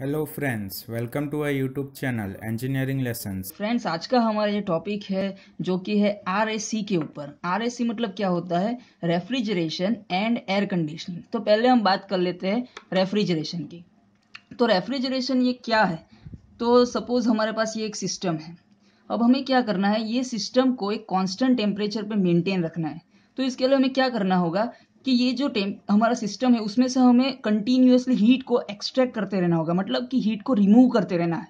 Hello friends welcome to our YouTube channel engineering lessons friends आज का हमारा ये टॉपिक है, जो कि है RAC के ऊपर। RAC मतलब क्या होता है? रेफ्रिजरेशन एंड एयर कंडीशनिंग तो पहले हम बात कर लेते हैं रेफ्रिजरेशन की। तो रेफ्रिजरेशन ये क्या है? तो सपोज़ हमारे पास ये एक सिस्टम है। अब हमें क्या करना है? ये सिस्टम को एक कॉन्स्टेंट टेम्परेचर पे मेंटेन रखना है। तो इसके लिए हमें क्या करना होगा? कि ये जो टेम, हमारा सिस्टम है, उसमें से हमें कंटिन्यूसली हीट को एक्सट्रैक्ट करते रहना होगा। मतलब कि हीट को रिमूव करते रहना है।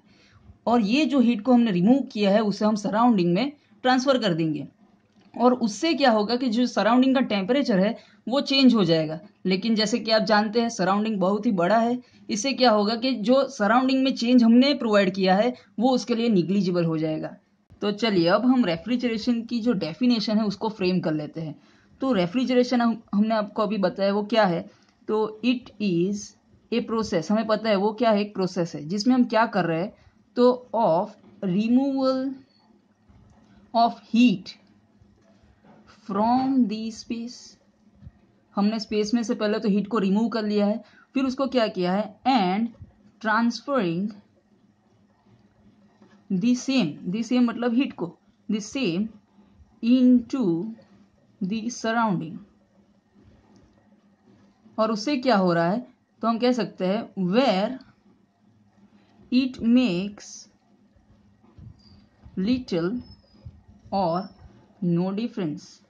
और ये जो हीट को हमने रिमूव किया है, उसे हम सराउंडिंग में ट्रांसफ़र कर देंगे। और उससे क्या होगा कि जो सराउंडिंग का टेम्परेचर है, वो चेंज हो जाएगा। लेकिन जैसे कि आप जानते हैं सराउंडिंग बहुत ही बड़ा है। इससे क्या होगा कि जो सराउंडिंग में चेंज हमने प्रोवाइड किया है, वो उसके लिए निग्लिजिबल हो जाएगा। तो चलिए, अब हम रेफ्रिजरेशन की जो डेफिनेशन है, उसको फ्रेम कर लेते हैं। तो रेफ्रिजरेशन हम, हमने आपको अभी बताया वो क्या है। तो इट इज़ ए प्रोसेस हमें पता है वो क्या है एक प्रोसेस है जिसमें हम क्या कर रहे हैं तो of removal of heat from the space हमने स्पेस में से पहले तो हीट को रिमूव कर लिया है फिर उसको क्या किया है and transferring the same the same मतलब हीट को the same into the surrounding और उससे क्या हो रहा है? तो हम कह सकते हैं वेयर इट मेक्स लिटिल और नो डिफरेंस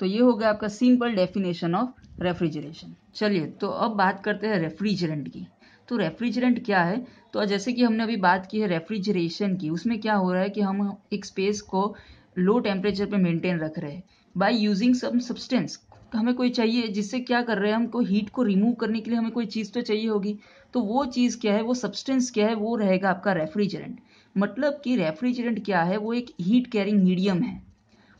तो ये हो गया आपका सिंपल डेफिनेशन ऑफ़ रेफ्रिजरेशन चलिए तो अब बात करते हैं रेफ्रिजरेंट की। तो रेफ्रिजरेंट क्या है? तो जैसे कि हमने अभी बात की है रेफ्रिजरेशन की, उसमें क्या हो रहा है कि हम एक स्पेस को लो टेम्परेचर पे मेंटेन रख रहे हैं। बाय यूजिंग सम सब्सटेंस हमें कोई चाहिए जिससे क्या कर रहे हैं, हमको हीट को रिमूव करने के लिए हमें कोई चीज़ तो चाहिए होगी। तो वो चीज़ क्या है, वो सब्सटेंस क्या है, वो रहेगा आपका रेफ्रिजरेंट मतलब कि रेफ्रिजरेंट क्या है, वो एक हीट कैरिंग मीडियम है।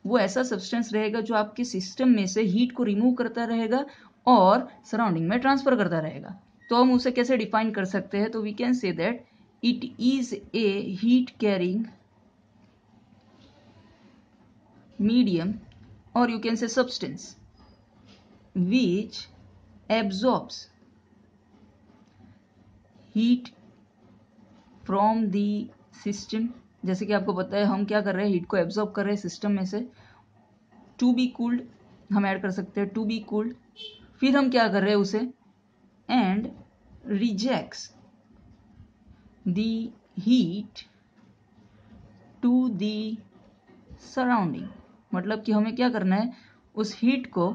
वो ऐसा सब्सटेंस रहेगा जो आपके सिस्टम में से हीट को रिमूव करता रहेगा और सराउंडिंग में ट्रांसफ़र करता रहेगा। तो हम उसे कैसे डिफाइन कर सकते हैं? तो we can say that it is a heat carrying medium, or you can say substance, which absorbs heat from the system. जैसे कि आपको पता है, हम क्या कर रहे हैं? हीट को एब्जॉर्ब कर रहे हैं सिस्टम में से। टू बी कूल्ड हम ऐड कर सकते हैं टू बी कूल्ड फिर हम क्या कर रहे हैं उसे? And rejects the heat to the surrounding मतलब कि हमें क्या करना है, उस हीट को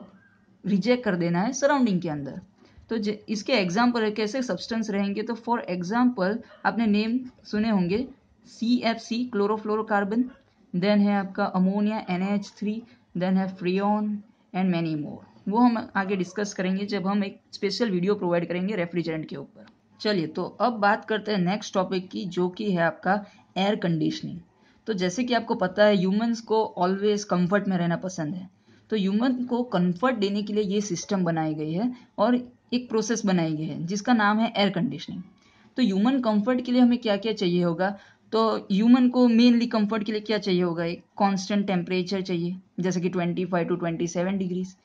रिजेक्ट कर देना है सराउंडिंग के अंदर। तो इसके एग्ज़ाम्पल कैसे सब्सटेंस रहेंगे? तो फॉर एग्ज़ाम्पल आपने नेम सुने होंगे C F C chlorofluorocarbon then है आपका ammonia N H three then है फ्रियोन एंड मैनी मोर वो हम आगे डिस्कस करेंगे जब हम एक स्पेशल वीडियो प्रोवाइड करेंगे रेफ्रिजरेंट के ऊपर। चलिए तो अब बात करते हैं नेक्स्ट टॉपिक की, जो कि है आपका एयर कंडीशनिंग तो जैसे कि आपको पता है ह्यूमंस को ऑलवेज कंफर्ट में रहना पसंद है। तो ह्यूमन को कंफर्ट देने के लिए ये सिस्टम बनाई गई है और एक प्रोसेस बनाई गई है, जिसका नाम है एयर कंडीशनिंग तो ह्यूमन कंफर्ट के लिए हमें क्या क्या चाहिए होगा? तो ह्यूमन को मेनली कंफर्ट के लिए क्या चाहिए होगा? एक कांस्टेंट टेम्परेचर चाहिए, जैसे कि 25 टू 27 डिग्रीज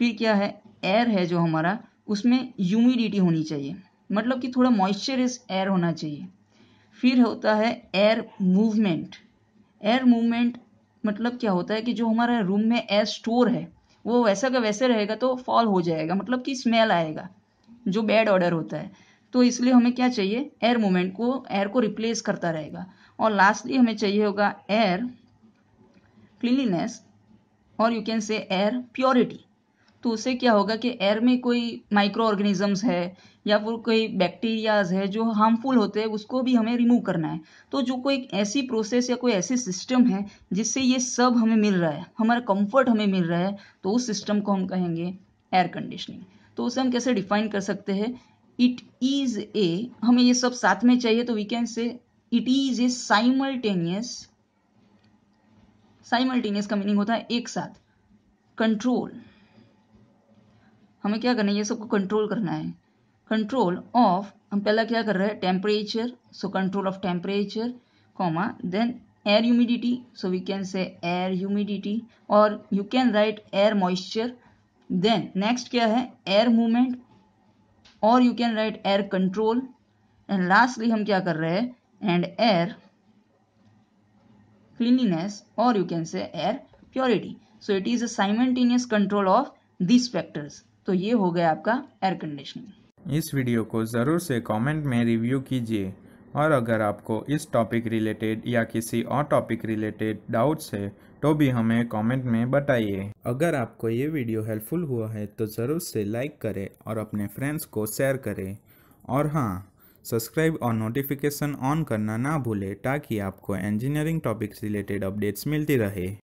फिर क्या है? एयर है जो हमारा, उसमें ह्यूमिडिटी होनी चाहिए। मतलब कि थोड़ा मॉइस्चरस एयर होना चाहिए। फिर होता है एयर मूवमेंट एयर मूवमेंट मतलब क्या होता है कि जो हमारा रूम में एयर स्टोर है, वो वैसा का वैसे रहेगा तो फॉल हो जाएगा मतलब कि स्मेल आएगा, जो बैड ऑर्डर होता है। तो इसलिए हमें क्या चाहिए? एयर मूवमेंट को एयर को रिप्लेस करता रहेगा। और लास्टली हमें चाहिए होगा एयर क्लीनलीनेस और you can say air purity तो उससे क्या होगा कि एयर में कोई माइक्रो ऑर्गेनिजम्स है या फिर कोई बैक्टीरियाज है जो हार्मफुल होते हैं, उसको भी हमें रिमूव करना है। तो जो कोई ऐसी प्रोसेस या कोई ऐसी सिस्टम है जिससे ये सब हमें मिल रहा है, हमारा कंफर्ट हमें मिल रहा है तो उस सिस्टम को हम कहेंगे एयर कंडीशनिंग तो उसे हम कैसे डिफाइन कर सकते हैं? इट इज़ ए हमें ये सब साथ में चाहिए तो we can say it is a simultaneous simultaneous का मीनिंग होता है एक साथ कंट्रोल हमें क्या करना है? ये सबको कंट्रोल करना है। कंट्रोल ऑफ़ हम पहला क्या कर रहे हैं? Temperature so control of temperature comma then air humidity so we can say air humidity और you can write air moisture then next क्या है? एयर मूवमेंट और you can write air control and lastly हम क्या कर रहे हैं? And air cleanliness, or you can say air purity. So it is a simultaneous control of these factors. तो ये हो गया आपका एयर कंडीशनिंग इस वीडियो को ज़रूर से कमेंट में रिव्यू कीजिए और अगर आपको इस टॉपिक रिलेटेड या किसी और टॉपिक रिलेटेड डाउट्स है तो भी हमें कमेंट में बताइए। अगर आपको ये वीडियो हेल्पफुल हुआ है तो ज़रूर से लाइक करें और अपने फ्रेंड्स को शेयर करें। और हाँ सब्सक्राइब और नोटिफिकेशन ऑन करना ना भूलें ताकि आपको इंजीनियरिंग टॉपिक्स रिलेटेड अपडेट्स मिलती रहे।